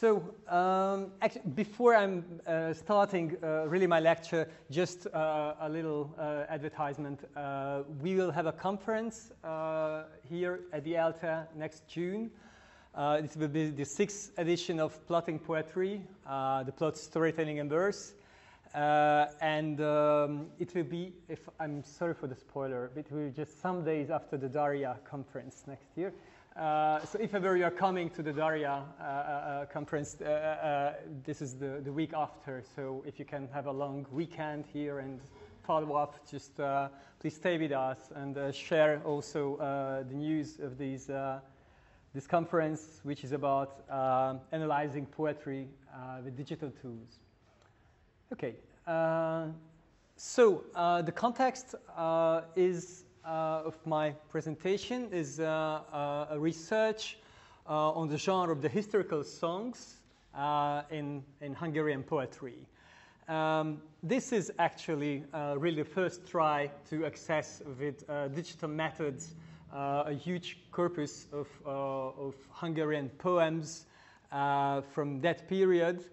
So, um, actually, before I'm uh, starting uh, really my lecture, just uh, a little uh, advertisement. Uh, we will have a conference uh, here at the ELTE next June. this will be the sixth edition of Plotting Poetry, the plot storytelling and verse. and um, it will be, if I'm sorry for the spoiler, but it will be just some days after the DARIAH conference next year. Uh, so if ever you are coming to the DARIAH uh, uh, uh conference, uh, uh, this is the, the week after. So if you can have a long weekend here and follow up, just please stay with us and share also the news of these, this conference, which is about analyzing poetry with digital tools. Okay, so the context is uh, of my presentation is uh, uh, a research on the genre of the historical songs in, in Hungarian poetry. Um, this is actually uh, really the first try to access with uh, digital methods uh, a huge corpus of, of Hungarian poems from that period.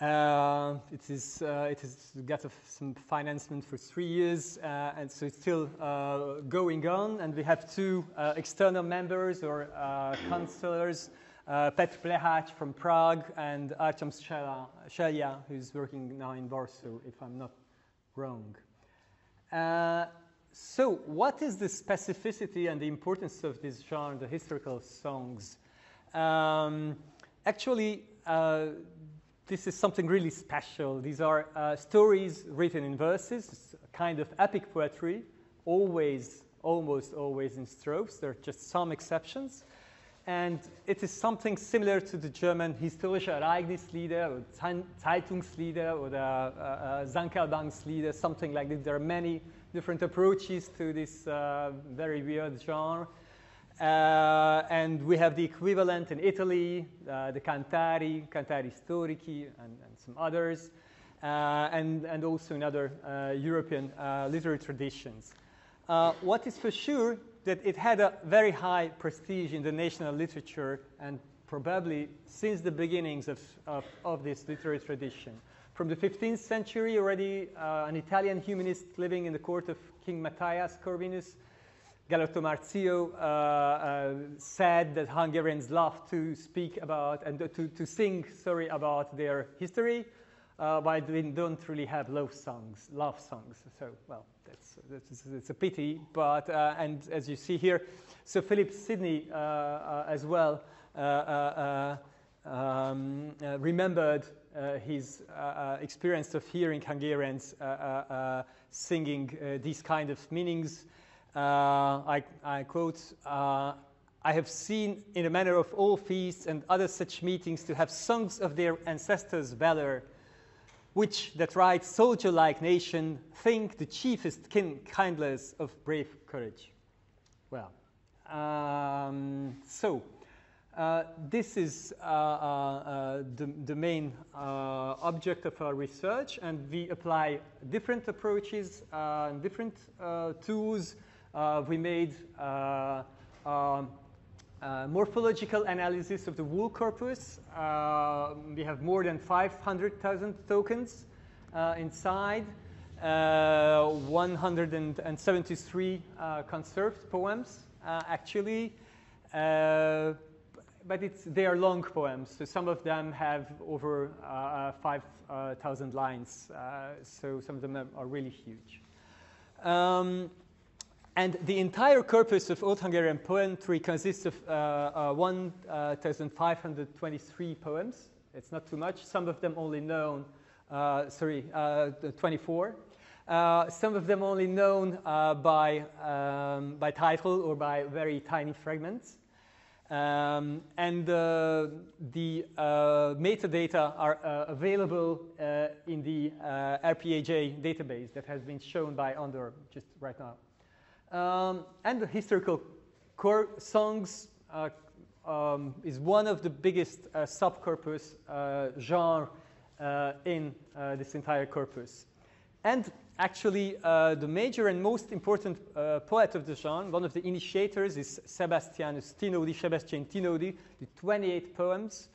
Uh, it is uh, it has got some financing for three years, uh, and so it's still uh, going on. And we have two uh, external members or counselors, Petr Plecháč from Prague and Artem Šeļa, who's working now in Warsaw, if I'm not wrong. so, what is the specificity and the importance of this genre, the historical songs? Um, actually this is something really special. These are uh, stories written in verses, kind of epic poetry, always, almost always in strophes. There are just some exceptions. And it is something similar to the German historische Ereignislieder or Zeitungslieder or the uh, uh, Sankelbankslieder, something like this. There are many different approaches to this uh, very weird genre. Uh, and we have the equivalent in Italy, uh, the Cantari, Cantari Storici, and, and some others, uh, and, and also in other uh, European uh, literary traditions. What is for sure that it had a very high prestige in the national literature and probably since the beginnings of, of, of this literary tradition. From the 15th century, already an Italian humanist living in the court of King Matthias Corvinus Galeotto Marzio uh, uh, said that Hungarians love to speak about and to, to sing, sorry, about their history, uh, but they don't really have love songs, love songs. So, well, that's, that's, that's a pity. But, uh, and as you see here, so Philip Sidney uh, uh, as well um, remembered his experience of hearing Hungarians singing these kind of meanings. Uh, I, I, quote, uh, I have seen in a manner of all feasts and other such meetings to have songs of their ancestors' valor, which that right soldier-like nation think the chiefest kin kindless of brave courage. Well, um, so uh, this is uh, uh, uh the, the, main object of our research, and we apply different approaches, and different tools we made uh, um, uh, morphological analysis of the wool corpus. we have more than 500,000 tokens inside. Uh, 173 uh, conserved poems, uh, actually. but they are long poems, so some of them have over 5,000 lines, so some of them are really huge. Um, and the entire corpus of Old Hungarian poetry consists of uh, uh, 1,523 poems. It's not too much. Some of them only known, uh, sorry, uh, 24. Uh, some of them only known uh, by, um, by title or by very tiny fragments. Um, and the metadata are available in the RPHA database that has been shown by Andor just right now. Um, and the historical songs uh, um, is one of the biggest uh, subcorpus uh, genre uh, in uh, this entire corpus. And actually, uh, the major and most important poet of the genre, one of the initiators, is Sebastianus Tinodi, Sebastian Tinodi, the 28 poems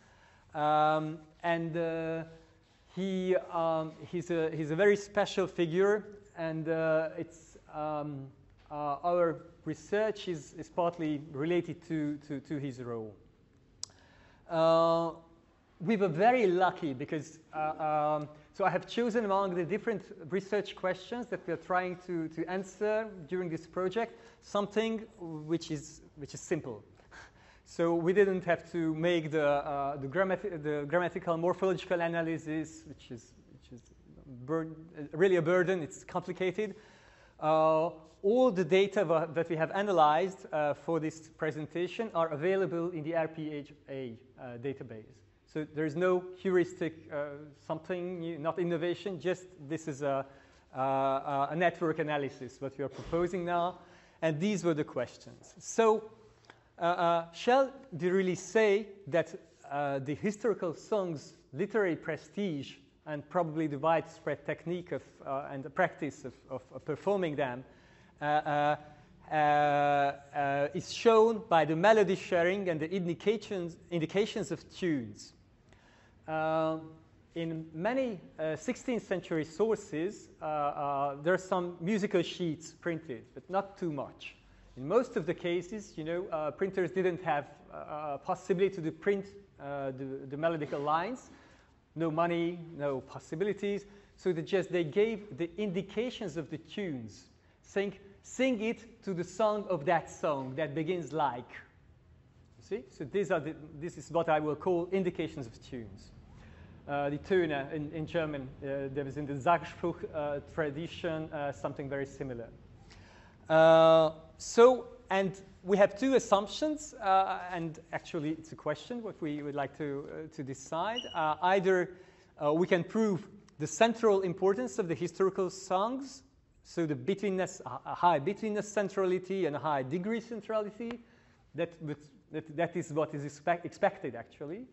Um, and he, um, he's, a, he's a very special figure, and it's, um, our research is, is partly related to, to, to his role. Uh, we were very lucky because uh, um, so I have chosen among the different research questions that we are trying to, to answer during this project something which is, which is simple. So we didn't have to make the, uh, the, the, grammatical morphological analysis, which is, which is really a burden, it's complicated. Uh, all the data that we have analyzed uh, for this presentation are available in the RPHA uh, database. So there's no heuristic uh, something, new, not innovation, just this is a, uh, a network analysis, what we are proposing now. And these were the questions. So uh, uh, shall we really say that uh, the historical songs literary prestige and probably the widespread technique of, uh, and the practice of, of, of performing them uh, uh, is shown by the melody sharing and the indications, indications of tunes. in many 16th century sources, there are some musical sheets printed, but not too much. In most of the cases, you know, uh, printers didn't have uh, uh, possibility to print uh, the, the, melodical lines, no money, no possibilities. So they just they gave the indications of the tunes, saying, sing it to the song of that song that begins like. See? So these are the, this is what I will call indications of tunes. Uh, the Töne in, in German, uh, there is in the Sangspruch uh, tradition something very similar. So, and we have two assumptions, uh, and actually it's a question what we would like to, uh, to decide. Uh, either uh, we can prove the central importance of the historical songs, so the a high betweenness centrality and a high degree centrality, that, that, that is what is expect, expected actually.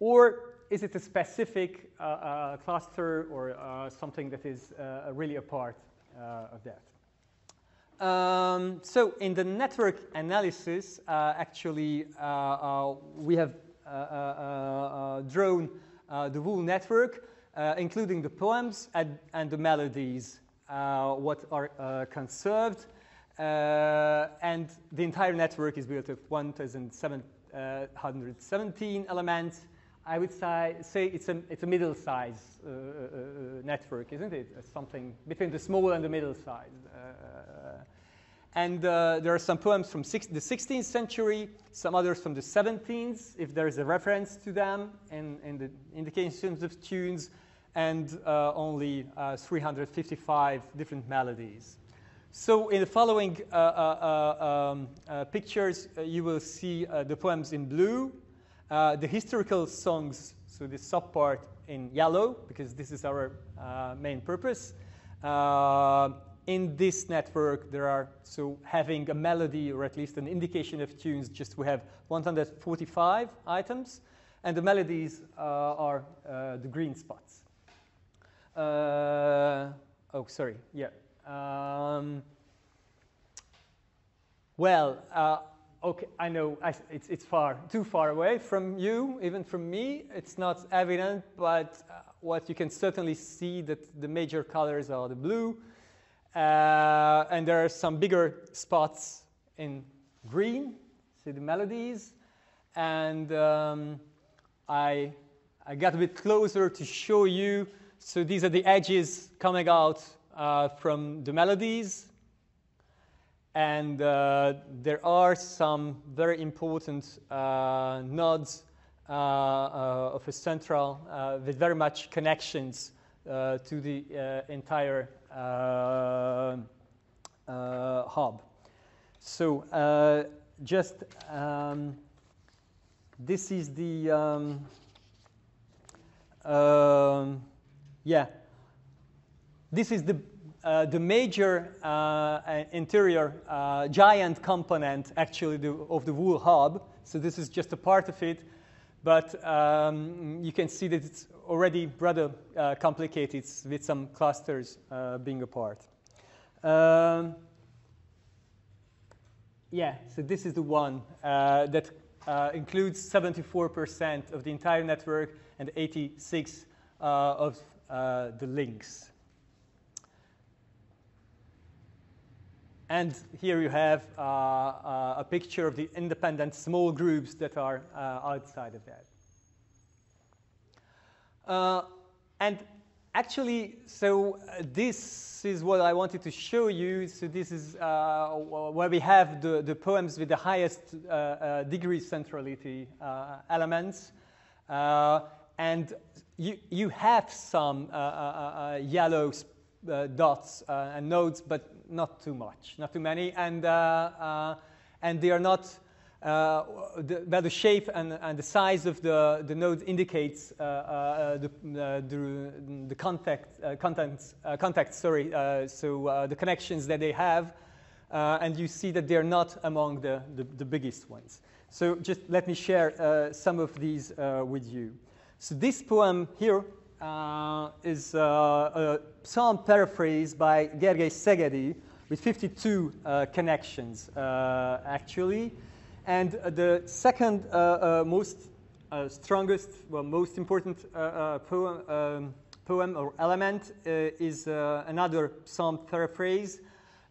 Or is it a specific uh, uh, cluster or something that is really a part of that? Um, so in the network analysis, uh, actually, uh, uh, we have uh, uh, uh, drawn the whole network, including the poems and, and the melodies, Uh, what are uh, conserved. Uh, and the entire network is built of 1,717 elements. I would say, say it's a, it's a middle size network, isn't it? something between the small and the middle size. And uh, there are some poems from six, the 16th century, some others from the 17th, if there is a reference to them in, in the indications of tunes, and uh, only uh, 355 different melodies. So in the following uh, uh, uh, um, pictures, you will see the poems in blue, the historical songs, so the subpart in yellow, because this is our main purpose in this network, there are, so having a melody or at least an indication of tunes, just we have 145 items, and the melodies uh, are uh, the green spots. Uh, oh, sorry, yeah. Um, well, uh, okay, I know I, it's, it's far, too far away from you, even from me. It's not evident, but uh, what you can certainly see that the major colors are the blue, uh, and there are some bigger spots in green, see the melodies. And um, I, I got a bit closer to show you. So these are the edges coming out uh, from the melodies. And uh, there are some very important uh, nodes uh, uh, of a central with very much connections to the entire uh, uh, hub. So uh, just um, this is the um, um, yeah. This is the uh, the major uh, interior uh, giant component actually the, of the wool hub. So this is just a part of it, but um, you can see that it's already rather uh, complicated with some clusters uh, being apart. Um, yeah, so this is the one uh, that uh, includes 74% of the entire network and 86 uh, of uh, the links. And here you have uh, uh, a picture of the independent small groups that are uh, outside of that. Uh, and actually, so uh, this is what I wanted to show you. So this is uh, where we have the, the poems with the highest degree centrality elements. And you, you have some uh, uh, uh, yellow dots and nodes, but not too much, not too many, and, uh, uh, and they are not, uh, the, the shape and, and the size of the, the node indicates the, the, the contact, contents, contact, sorry, so the connections that they have, and you see that they're not among the, the, the biggest ones. So just let me share some of these with you. So this poem here uh, is uh, a psalm paraphrase by Gergely Szegedi with 52 uh, connections, uh, actually. And the second uh, most strongest, well, most important poem, um, poem or element is another psalm paraphrase,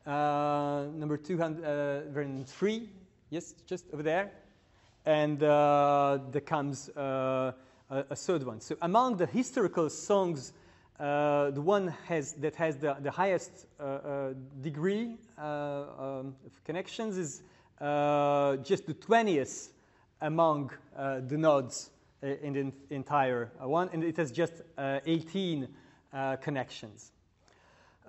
number 203, yes, just over there. And there comes a, a third one. So among the historical songs, uh, the one has, that has the, the highest uh, uh, degree uh, um, of connections is uh, just the 20th among uh, the nodes in the entire one, and it has just 18 connections.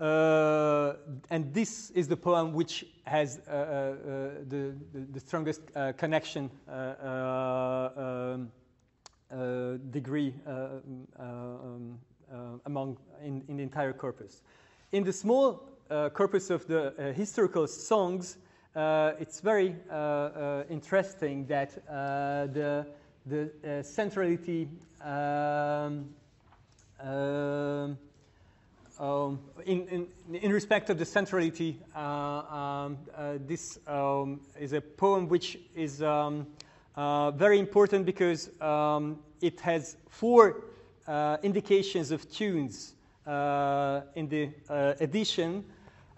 and this is the poem which has the, the, the, strongest connection um, uh, degree uh, uh, um, among in, in, the entire corpus. In the small corpus of the historical songs, it's very interesting that the, the centrality um, um, um, in, in, in, respect of the centrality, uh, um, uh, this um, is a poem which is um, uh, very important because um, it has four uh, indications of tunes uh, in the uh, edition,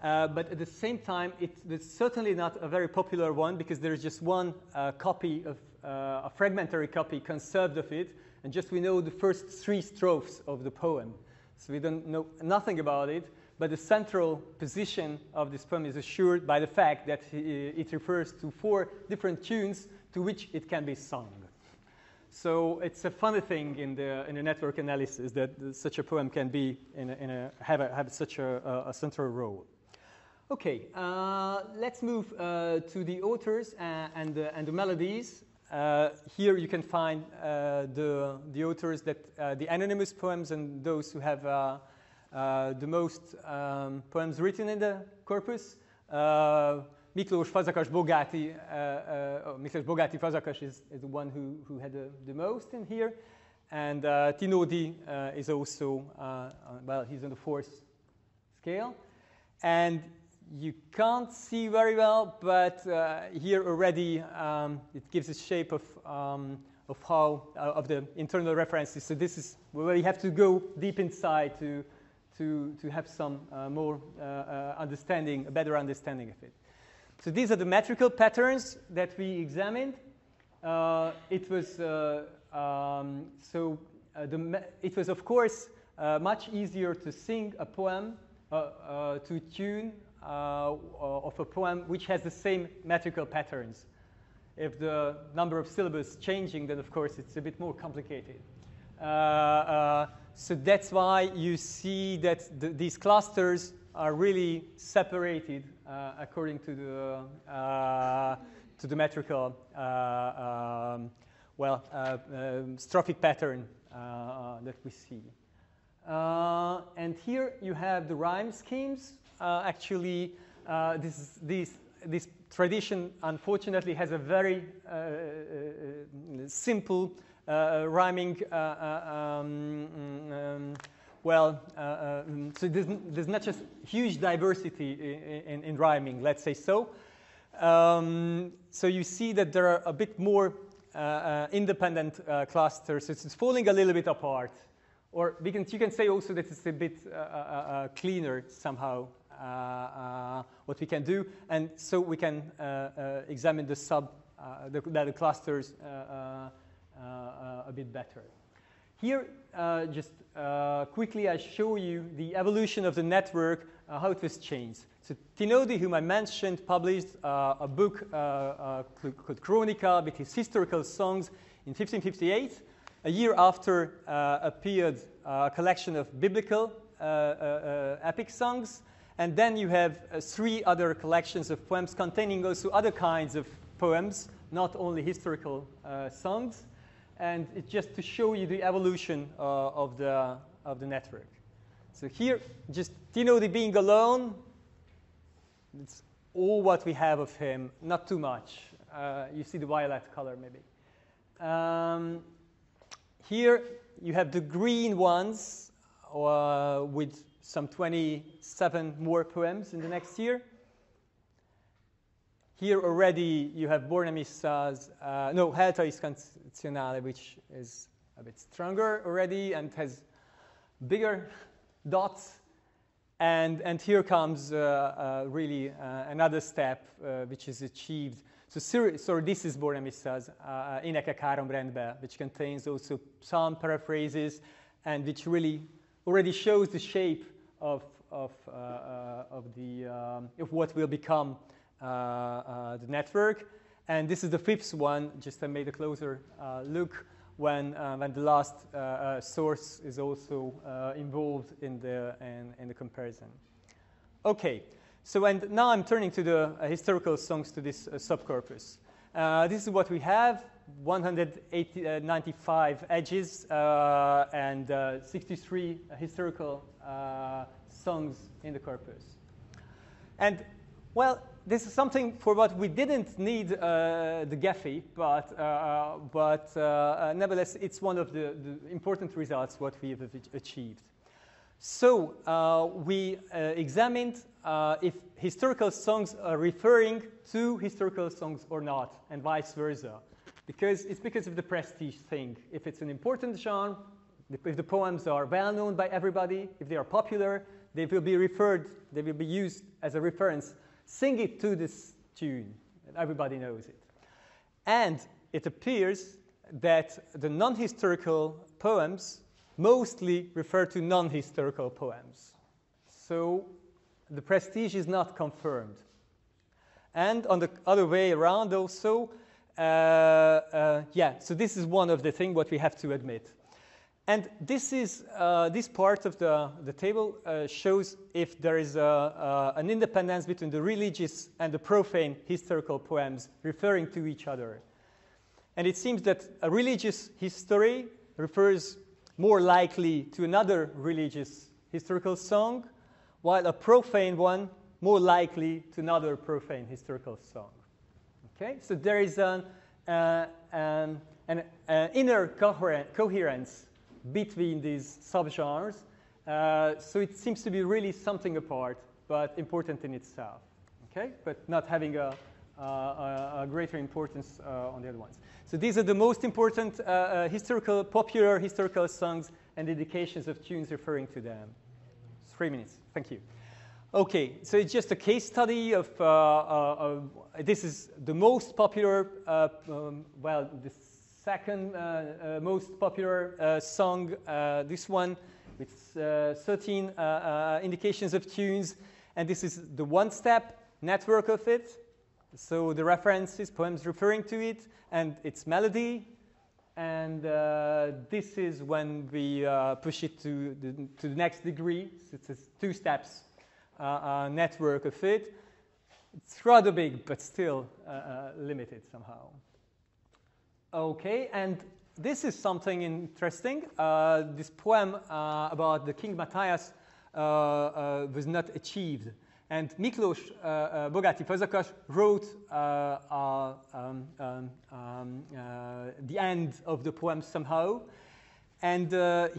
uh, but at the same time, it's certainly not a very popular one because there is just one copy of a fragmentary copy conserved of it, and just we know the first three strophes of the poem. So we don't know nothing about it, but the central position of this poem is assured by the fact that it refers to four different tunes to which it can be sung. So it's a funny thing in the, in the network analysis that such a poem can be in a, in a, have, a, have such a, a central role. Okay, uh, let's move uh, to the authors and, and, the, and the melodies. Uh, here you can find uh, the, the authors that uh, the anonymous poems and those who have uh, the most um, poems written in the corpus. Miklós Fazekas Bogáti, uh, uh, oh, Miklós Bogáti Fazekas is, is the one who, who had the, the most in here. And uh, Tinódi uh, is also, uh, well, he's on the fourth scale. And you can't see very well, but uh, here already um, it gives a shape of, um, of how, of the internal references. So this is where you have to go deep inside to, to, to have some more understanding, a better understanding of it. So these are the metrical patterns that we examined. Uh, it was uh, um, so uh, the, it was of course uh, much easier to sing a poem uh, uh, to tune of a poem which has the same metrical patterns. If the number of syllables changing, then of course it's a bit more complicated. So that's why you see that the, these clusters are really separated uh, according to the, uh, to the metrical, uh, um, well, um, strophic pattern that we see. and here you have the rhyme schemes. actually, this, this, this tradition, unfortunately, has a very simple uh, rhyming uh, um, um, well, uh, uh, so there's, there's, not just huge diversity in, in, in rhyming, let's say so. Um, so you see that there are a bit more uh, uh, independent uh, clusters. It's falling a little bit apart. Or we can, you can say also that it's a bit cleaner somehow, what we can do. And so we can examine the sub, the, the, clusters a bit better. Here, uh, just uh, quickly, I show you the evolution of the network, uh, how it was changed. So Tinodi, whom I mentioned, published uh, a book uh, uh, called Chronica with his historical songs in 1558. A year after appeared a collection of biblical epic songs. And then you have three other collections of poems containing also other kinds of poems, not only historical songs and it's just to show you the evolution uh, of, the, of the network. So here, just Tinodi being alone, it's all what we have of him, not too much. Uh, you see the violet color maybe. Um, here you have the green ones uh, with some 27 more poems in the next year. Here already you have Bornemisza's, uh, no, Heltais Cancionale, which is a bit stronger already and has bigger dots. And, and here comes uh, uh, really uh, another step uh, which is achieved. So, so this is Bornemisza's uh, Énekek három rendbe, which contains also some paraphrases and which really already shows the shape of, of, uh, uh, of, the, um, of what will become uh, uh, Uh, uh, the network. And this is the fifth one, just I made a closer uh, look when, uh, when the last source is also involved in the, in, in the comparison. Okay, so and now I'm turning to the uh, historical songs to this uh, subcorpus. Uh, this is what we have, 195 edges and 63 historical songs in the corpus. And well, this is something for what we didn't need uh, the Gephi, but, uh, but uh, uh, nevertheless, it's one of the, the, important results what we have achieved. So uh, we uh, examined if historical songs are referring to historical songs or not, and vice versa. Because it's because of the prestige thing. If it's an important genre, if the poems are well known by everybody, if they are popular, they will be referred, they will be used as a reference sing it to this tune. Everybody knows it. And it appears that the non historical poems mostly refer to non historical poems. So the prestige is not confirmed. And on the other way around, also, uh, uh, yeah, so this is one of the things what we have to admit. And this, is, uh, this part of the, the table uh, shows if there is a, uh, an independence between the religious and the profane historical poems referring to each other. And it seems that a religious history refers more likely to another religious historical song, while a profane one more likely to another profane historical song. Okay, so there is an, uh, an, an uh, inner coherence between these subgenres. Uh, so it seems to be really something apart, but important in itself. Okay, but not having a, a, greater importance uh, on the other ones. So these are the most important uh, uh historical, popular historical songs and dedications of tunes referring to them. Three minutes. Thank you. Okay, so it's just a case study of, uh, uh, this is the most popular, um, well, this second uh, uh, most popular uh, song, this one with 13 indications of tunes. And this is the one-step network of it. So the references, poems referring to it, and its melody. And uh, this is when we uh, push it to the, to the next degree. So it's a two steps uh, network of it. It's rather big, but still limited somehow. Okay, and this is something interesting. Uh, this poem uh, about the King Matthias uh, uh was not achieved. And Miklos uh, uh, Bogáti Fazekas wrote um, um, um, the end of the poem somehow. And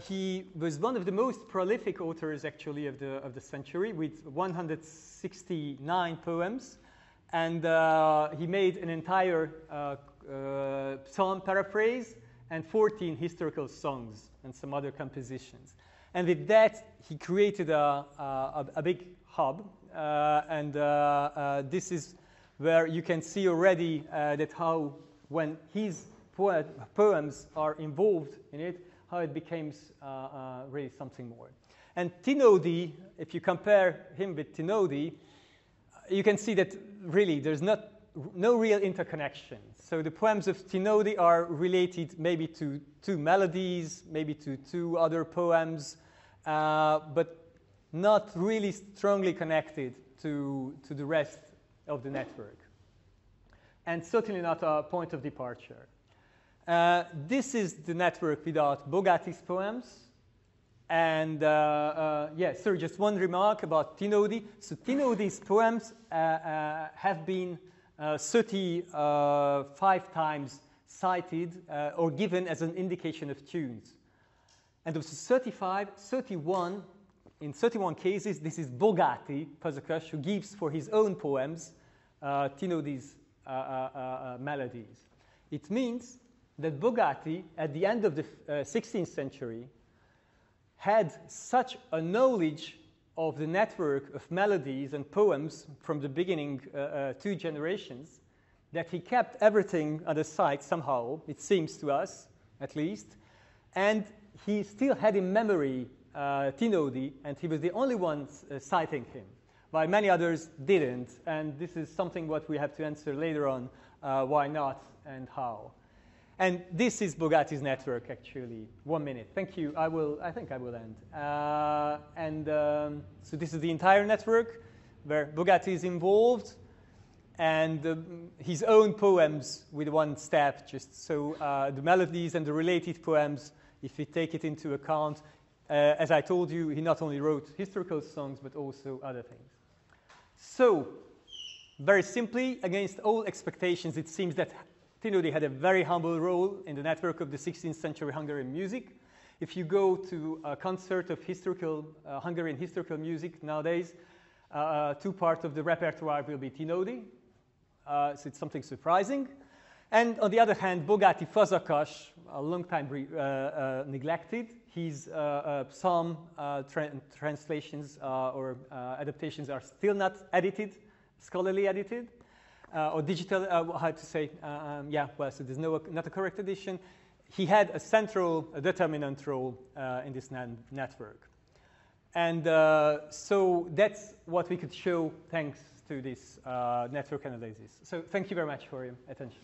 he was one of the most prolific authors, actually, of the, of the century, with 169 poems. And he made an entire uh, psalm paraphrase, and 14 historical songs and some other compositions. And with that, he created a, a, a big hub, uh, and uh, uh, this is where you can see already uh, that how when his poet, poems are involved in it, how it becomes really something more. And Tinodi, if you compare him with Tinodi, you can see that really there's not, no real interconnection. So the poems of Tinodi are related maybe to two melodies, maybe to two other poems, uh, but not really strongly connected to, to the rest of the network. And certainly not a point of departure. Uh, this is the network without Bogáti's poems. And uh, uh, yeah, sorry, just one remark about Tinodi. So Tinodi's poems uh, uh have been Uh, 35 uh, times cited uh, or given as an indication of tunes. And of the 35, 31, in 31 cases, this is Bogáti Fazekas who gives for his own poems Tinodi's melodies. It means that Bogáti, at the end of the 16th century, had such a knowledge of the network of melodies and poems from the beginning uh, uh, two generations that he kept everything on the side somehow, it seems to us at least, and he still had in memory uh, Tinodi, and he was the only one uh, citing him, while many others didn't. And this is something what we have to answer later on uh, why not and how. And this is Bogáti's network, actually. One minute. Thank you. I will. I think I will end. Uh, and um, so this is the entire network where Bogáti is involved, and um, his own poems with one step. Just so uh, the melodies and the related poems, if we take it into account, uh, as I told you, he not only wrote historical songs but also other things. So, very simply, against all expectations, it seems that Tinodi had a very humble role in the network of the 16th century Hungarian music. If you go to a concert of historical, uh, Hungarian historical music nowadays, uh, uh two parts of the repertoire will be Tinodi, uh, so it's something surprising. And on the other hand, Bogáti Fazekas, a long time uh, uh, neglected, his psalm tra- translations or adaptations are still not edited, scholarly edited uh, or digital, uh, how to say, uh, um, yeah, well, so there's no, not a correct edition. He had a central, a determinant role uh, in this network. And uh, so that's what we could show thanks to this uh, network analysis. So thank you very much for your attention.